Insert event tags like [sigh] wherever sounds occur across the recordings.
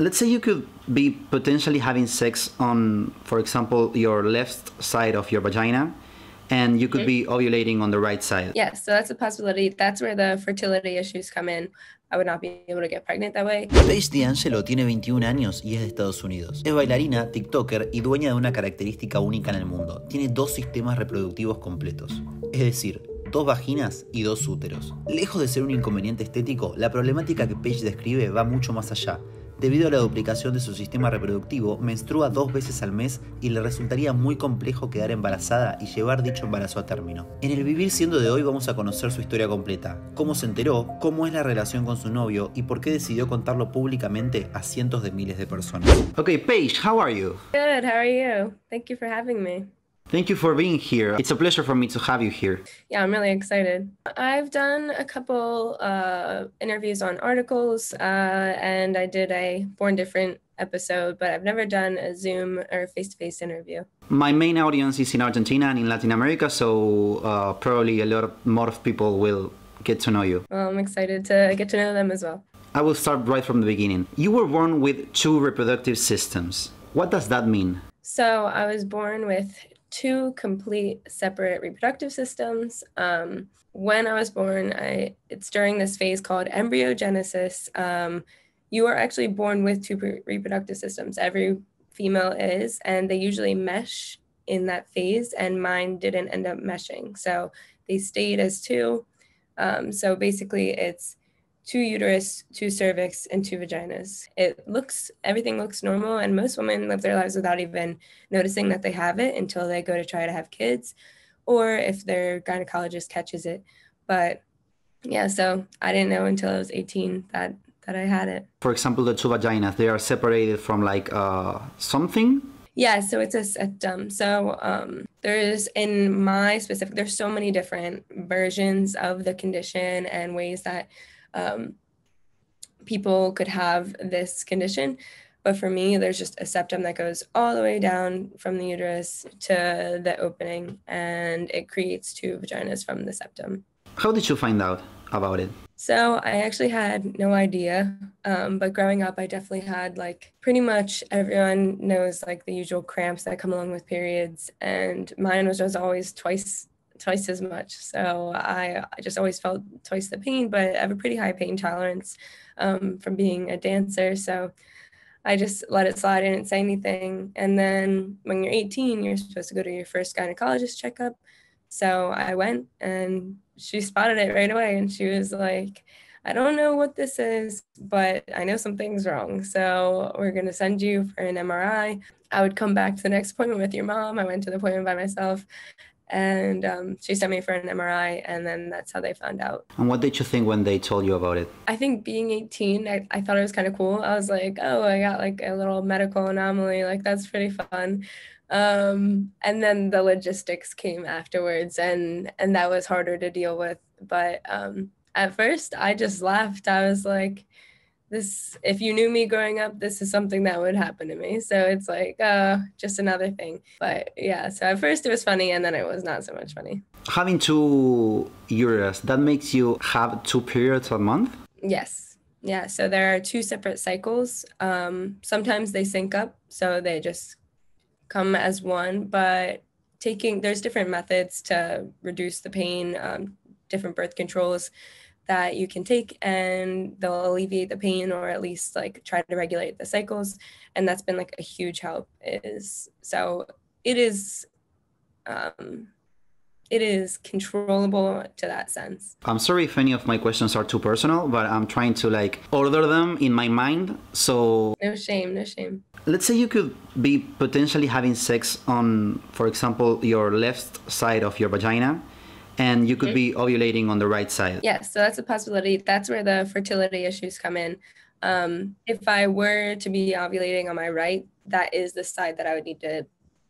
Let's say you could be potentially having sex on, for example, your left side of your vagina, and you could be ovulating on the right side. Yes, so that's a possibility. That's where the fertility issues come in. I would not be able to get pregnant that way. Paige D'Angelo tiene 21 años y es de Estados Unidos. Es bailarina, TikToker y dueña de una característica única en el mundo. Tiene dos sistemas reproductivos completos. Es decir, dos vaginas y dos úteros. Lejos de ser un inconveniente estético, la problemática que Paige describe va mucho más allá. Debido a la duplicación de su sistema reproductivo, menstrua dos veces al mes y le resultaría muy complejo quedar embarazada y llevar dicho embarazo a término. En el Vivir siendo de hoy vamos a conocer su historia completa, cómo se enteró, cómo es la relación con su novio y por qué decidió contarlo públicamente a cientos de miles de personas. Okay, Paige, how are you? Good, how are you? Thank you for having me. Thank you for being here. It's a pleasure for me to have you here. Yeah, I'm really excited. I've done a couple uh, interviews on articles, uh, and I did a Born Different episode, but I've never done a Zoom or face to face interview. My main audience is in Argentina and in Latin America, so uh, probably a lot of, more of people will get to know you. Well, I'm excited to get to know them as well. I will start right from the beginning. You were born with two reproductive systems. What does that mean? So I was born with two complete separate reproductive systems. Um, when I was born, I it's during this phase called embryogenesis. Um, you are actually born with two re- reproductive systems. Every female is, and they usually mesh in that phase. And mine didn't end up meshing, so they stayed as two. Um, so basically, it's two uterus, two cervix, and two vaginas. It looks, everything looks normal, and most women live their lives without even noticing that they have it until they go to try to have kids, or if their gynecologist catches it. But yeah, so I didn't know until I was 18 that that I had it. For example, the two vaginas, they are separated from like uh, something yeah, so it's a septum. So um, there's in my specific, there's so many different versions of the condition and ways that um, people could have this condition. But for me, there's just a septum that goes all the way down from the uterus to the opening, and it creates two vaginas from the septum. How did you find out about it? So I actually had no idea. Um, but growing up, I definitely had like pretty much everyone knows like the usual cramps that come along with periods. And mine was just always twice twice as much. So I, I just always felt twice the pain, but I have a pretty high pain tolerance um, from being a dancer. So I just let it slide. I didn't say anything. And then when you're 18, you're supposed to go to your first gynecologist checkup. So I went and she spotted it right away. And she was like, I don't know what this is, but I know something's wrong. So we're going to send you for an MRI. I would come back to the next appointment with your mom. I went to the appointment by myself and um, she sent me for an MRI, and then that's how they found out. And what did you think when they told you about it? I think being 18, I, I thought it was kind of cool. I was like, oh, I got like a little medical anomaly, like that's pretty fun. Um, and then the logistics came afterwards, and and that was harder to deal with. But um, at first, I just laughed. I was like, this if you knew me growing up this is something that would happen to me. So it's like uh just another thing. But yeah so at first it was funny and then it was not so much funny. Having two uterus that makes you have two periods a month? Yes. Yeah so there are two separate cycles. Um sometimes they sync up so they just come as one but taking there's different methods to reduce the pain um, different birth controls that you can take and they'll alleviate the pain or at least like try to regulate the cycles and that's been like a huge help is so it is um it is controllable to that sense. I'm sorry if any of my questions are too personal, but I'm trying to like order them in my mind. So no shame, no shame. Let's say you could be potentially having sex on, for example, your left side of your vagina and you could be ovulating on the right side. Yes, so that's a possibility. That's where the fertility issues come in. Um, if I were to be ovulating on my right, that is the side that I would need to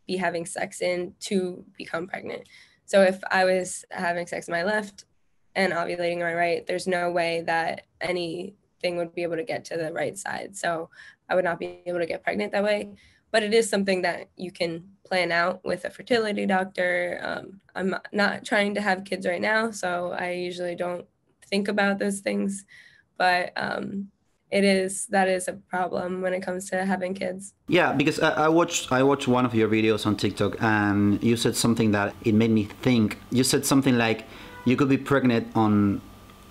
be having sex in to become pregnant. So if I was having sex on my left and ovulating on my right, there's no way that anything would be able to get to the right side. So I would not be able to get pregnant that way but it is something that you can plan out with a fertility doctor. Um, I'm not trying to have kids right now, so I usually don't think about those things. But um, it is that is a problem when it comes to having kids. Yeah, because I, I, watched I watched one of your videos on TikTok and you said something that it made me think. You said something like you could be pregnant on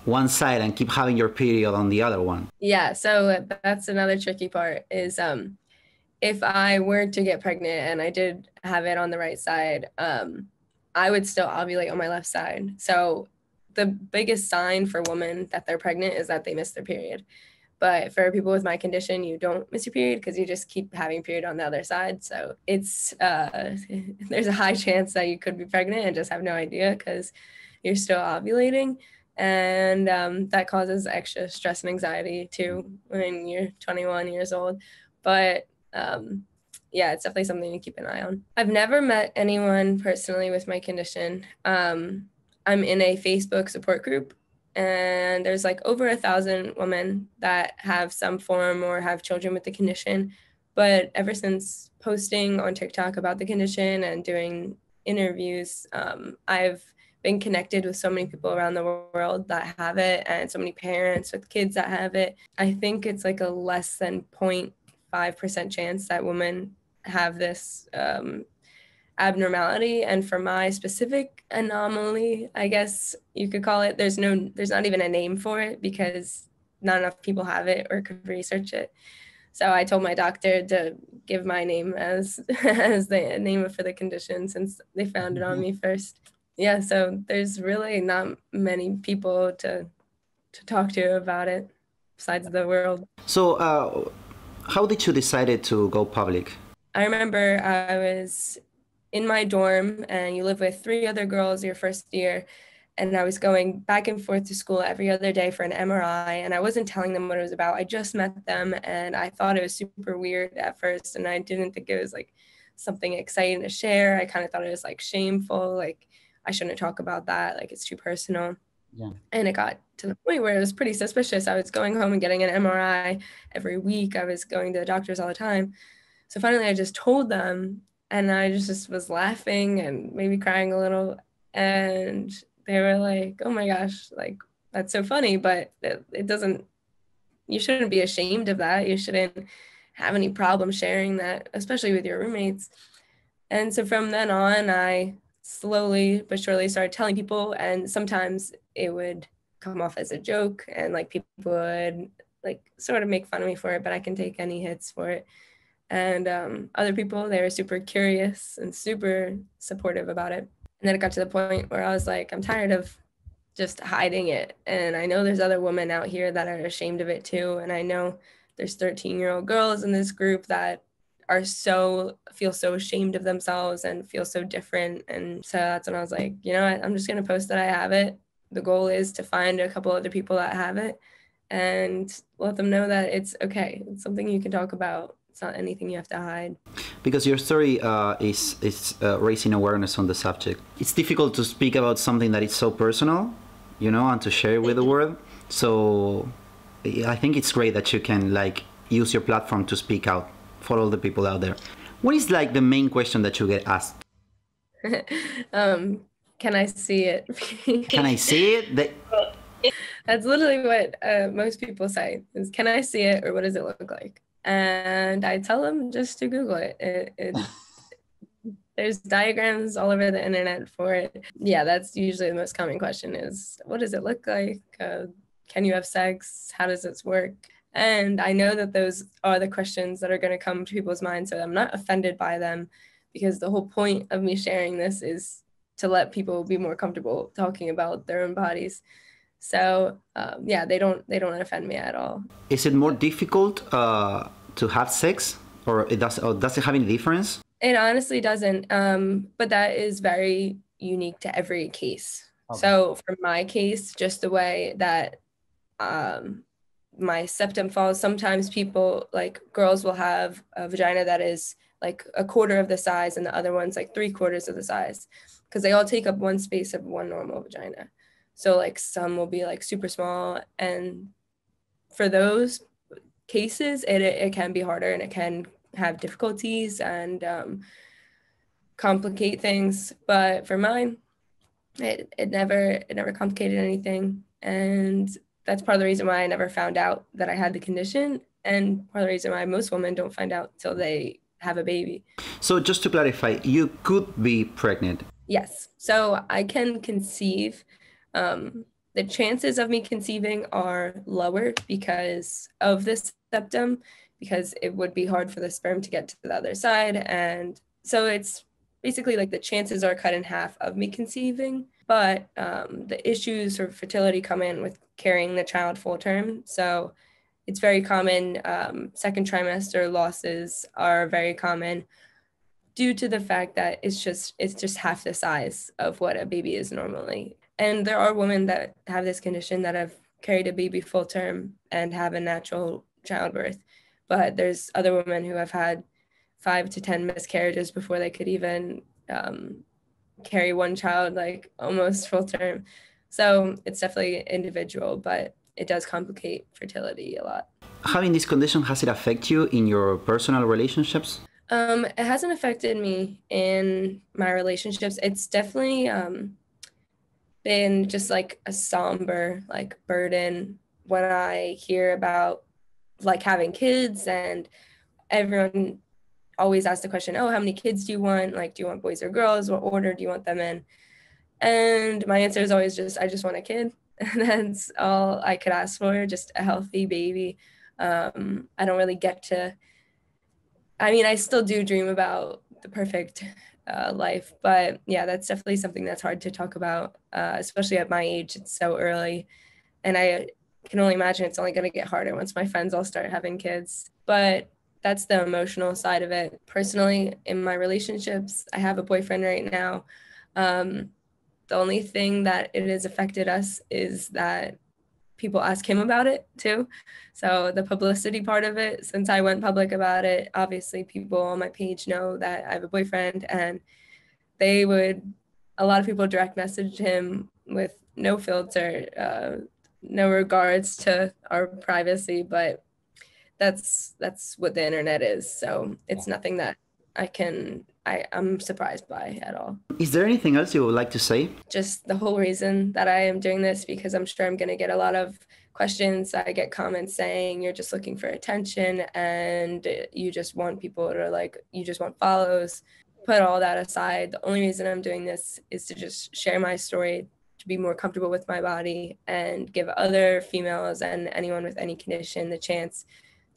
one side and keep having your period on the other one. Yeah, so that's another tricky part is um if I were to get pregnant and I did have it on the right side, um I would still ovulate on my left side. So the biggest sign for women that they're pregnant is that they miss their period. But for people with my condition, you don't miss your period because you just keep having period on the other side. So it's uh, [laughs] there's a high chance that you could be pregnant and just have no idea because you're still ovulating, and um, that causes extra stress and anxiety too when you're 21 years old. But um, yeah, it's definitely something to keep an eye on. I've never met anyone personally with my condition. Um, I'm in a Facebook support group and there's like over a thousand women that have some form or have children with the condition. But ever since posting on TikTok about the condition and doing interviews, um, I've been connected with so many people around the world that have it and so many parents with kids that have it. I think it's like a less than 0.5% chance that women have this um, abnormality. And for my specific anomaly i guess you could call it there's no there's not even a name for it because not enough people have it or could research it. So i told my doctor to give my name as [laughs] as the name for the condition since they found it on mm-hmm. me first. Yeah so there's really not many people to to talk to about it besides the world. So uh, how did you decide to go public i remember i was in my dorm and you live with three other girls your first year and I was going back and forth to school every other day for an MRI and I wasn't telling them what it was about. I just met them and I thought it was super weird at first and I didn't think it was like something exciting to share. I kind of thought it was like shameful, like I shouldn't talk about that, like it's too personal. Yeah. And it got to the point where it was pretty suspicious. I was going home and getting an MRI every week. I was going to the doctors all the time. So finally I just told them and I just, was laughing and maybe crying a little. And they were like, oh my gosh, like that's so funny, but it, it doesn't, you shouldn't be ashamed of that. You shouldn't have any problem sharing that, especially with your roommates. And so from then on, I slowly but surely started telling people, and sometimes it would come off as a joke, and like people would like sort of make fun of me for it, but I can take any hits for it. And um, other people they were super curious and super supportive about it. And then it got to the point where i was like i'm tired of just hiding it. And i know there's other women out here that are ashamed of it too and i know there's 13 year old girls in this group that are so feel so ashamed of themselves and feel so different. And so that's when i was like you know what? I'm just going to post that i have it. The goal is to find a couple other people that have it and let them know that it's okay. It's something you can talk about. It's not anything you have to hide. Because your story uh, is is uh, raising awareness on the subject. It's difficult to speak about something that is so personal, you know, and to share with the world. So I think it's great that you can like use your platform to speak out for all the people out there. What is like the main question that you get asked? [laughs] um, can I see it? [laughs] can I see it? That... That's literally what uh, most people say is, can I see it or what does it look like? and I tell them just to Google it. it, it [laughs] there's diagrams all over the internet for it. Yeah, that's usually the most common question is what does it look like? Uh, can you have sex? How does this work? And I know that those are the questions that are going to come to people's minds. So I'm not offended by them because the whole point of me sharing this is to let people be more comfortable talking about their own bodies. So um, yeah, they don't they don't offend me at all. Is it more difficult uh, to have sex, or it does or does it have any difference? It honestly doesn't, um, but that is very unique to every case. Okay. So for my case, just the way that um, my septum falls, sometimes people like girls will have a vagina that is like a quarter of the size, and the other one's like three quarters of the size, because they all take up one space of one normal vagina. So like some will be like super small. And for those cases, it, it can be harder and it can have difficulties and um, complicate things. But for mine, it, it never it never complicated anything. And that's part of the reason why I never found out that I had the condition, and part of the reason why most women don't find out till they have a baby. So, just to clarify, you could be pregnant. Yes. So I can conceive. Um, the chances of me conceiving are lower because of this septum, because it would be hard for the sperm to get to the other side. And so it's basically like the chances are cut in half of me conceiving. But um, the issues or fertility come in with carrying the child full term. So it's very common. Um, second trimester losses are very common due to the fact that it's just it's just half the size of what a baby is normally. And there are women that have this condition that have carried a baby full term and have a natural childbirth. But there's other women who have had five to 10 miscarriages before they could even um, carry one child like almost full term. So it's definitely individual, but it does complicate fertility a lot. Having this condition, has it affect you in your personal relationships? Um, it hasn't affected me in my relationships. It's definitely um, been just like a somber like burden when I hear about like having kids and everyone always ask the question, oh, how many kids do you want? Like, do you want boys or girls? What order do you want them in? And my answer is always just, I just want a kid. And [laughs] that's all I could ask for, just a healthy baby. Um, I don't really get to, I mean, I still do dream about the perfect uh, life, but yeah, that's definitely something that's hard to talk about, uh, especially at my age. It's so early. And I can only imagine it's only going to get harder once my friends all start having kids. But that's the emotional side of it. Personally, in my relationships, I have a boyfriend right now. Um, the only thing that it has affected us is that people ask him about it too. So the publicity part of it, since I went public about it, obviously people on my page know that I have a boyfriend and they would a lot of people direct message him with no filter, uh, no regards to our privacy, but that's that's what the internet is. So it's nothing that I can I, I'm surprised by at all. Is there anything else you would like to say? Just the whole reason that I am doing this because I'm sure I'm gonna get a lot of questions. I get comments saying you're just looking for attention and you just want people to like you just want follows. Put all that aside. The only reason I'm doing this is to just share my story, to be more comfortable with my body and give other females and anyone with any condition the chance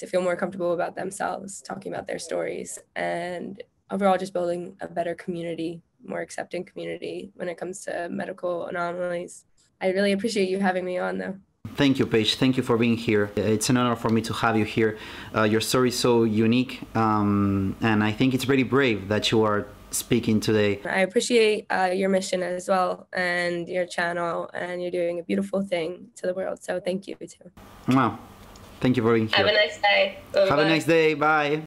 to feel more comfortable about themselves, talking about their stories, and overall just building a better community, more accepting community when it comes to medical anomalies. I really appreciate you having me on though. Thank you, Paige. Thank you for being here. It's an honor for me to have you here. Uh, your story is so unique, um, and I think it's very brave that you are speaking today. I appreciate uh, your mission as well and your channel, and you're doing a beautiful thing to the world. So thank you too. Wow. Thank you for being here. Have a nice day. Bye-bye. Have a nice day. Bye.